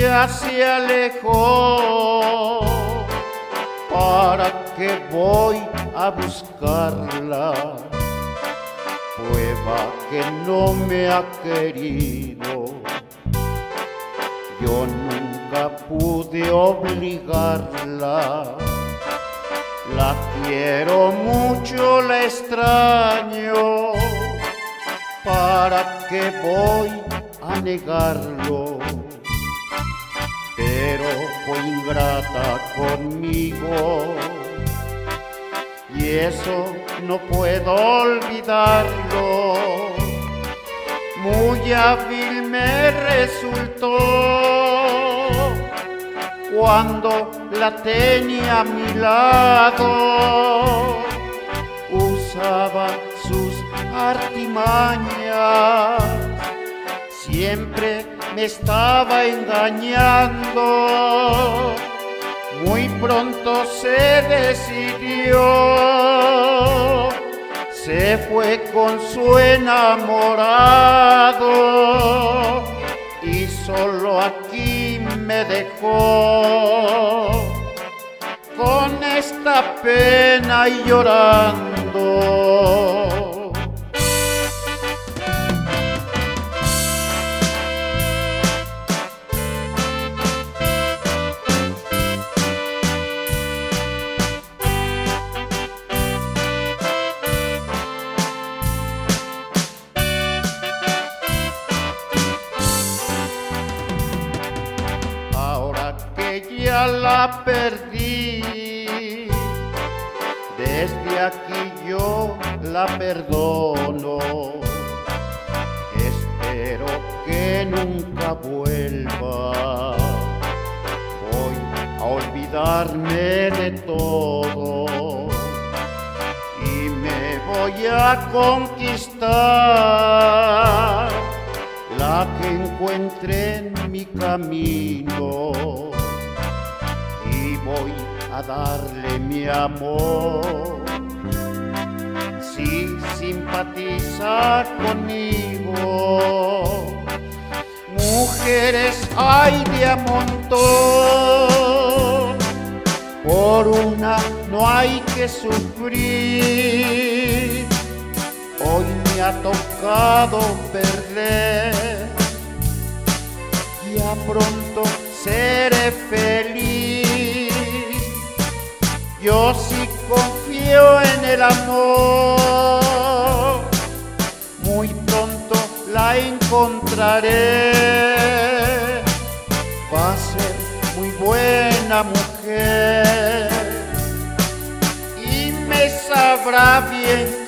ya se alejó. ¿Para qué voy a buscarla? Prueba que no me ha querido. Yo nunca pude obligarla. La quiero mucho, la extraño. ¿Para qué voy a negarlo? Pero fue ingrata conmigo. Y eso no puedo olvidarlo. Muy hábil me resultó cuando la tenía a mi lado. Usaba sus artimañas, siempre me estaba engañando. Muy pronto se decidió, se fue con su enamorado y solo aquí me dejó con esta pena y llorando. Que ya la perdí, desde aquí yo la perdono. Espero que nunca vuelva. Voy a olvidarme de todo y me voy a conquistar que encuentre en mi camino y voy a darle mi amor. Si simpatiza conmigo, mujeres hay de a por una no hay que sufrir. Hoy me ha tocado perder, pronto seré feliz. Yo sí confío en el amor, muy pronto la encontraré. Va a ser muy buena mujer y me sabrá bien